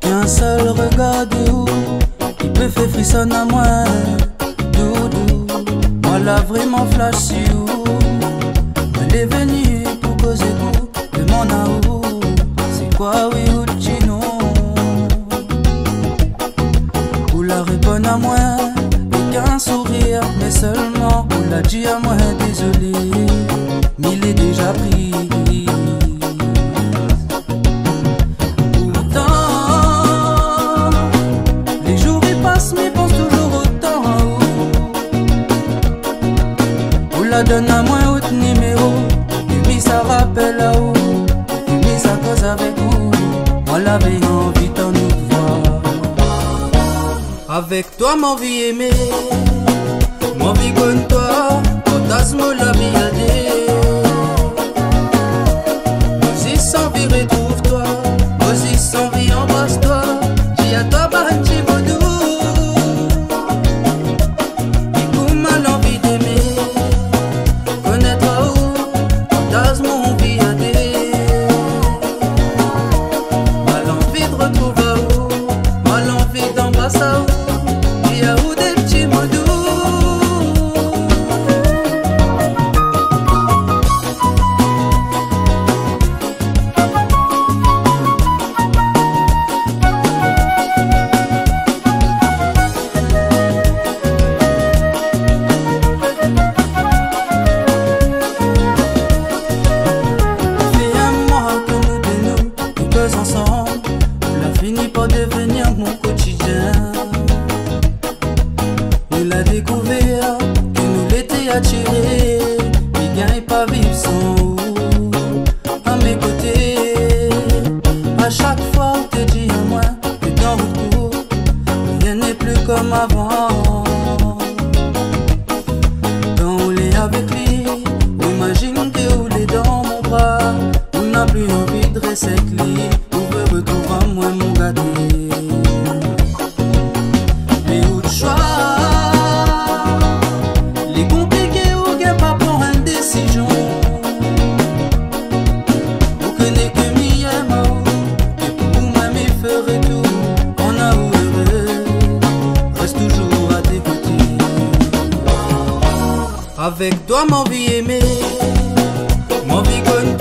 Qu'un seul regard de où Il peut faire frissonner à moi. Doudou Moi là vraiment flash sur Elle est venue pour causer goût De mon amour. C'est quoi oui ou chino Pour la répondre à moi Avec sourire Mais seulement pour la dire à moi la donne à moi autre numéro, puis ça rappelle à où, puis ça cause avec vous. Moi l'avais envie d'en nous voir. Avec toi, mon vie aimée, mon vie comme toi, fantasme la vie attirés. Mais gain et pas vivre sans. À mes côtés, à chaque fois te dit à moi que dans cours, rien n'est plus comme avant. Avec toi, mon vie aimée, mon vie comme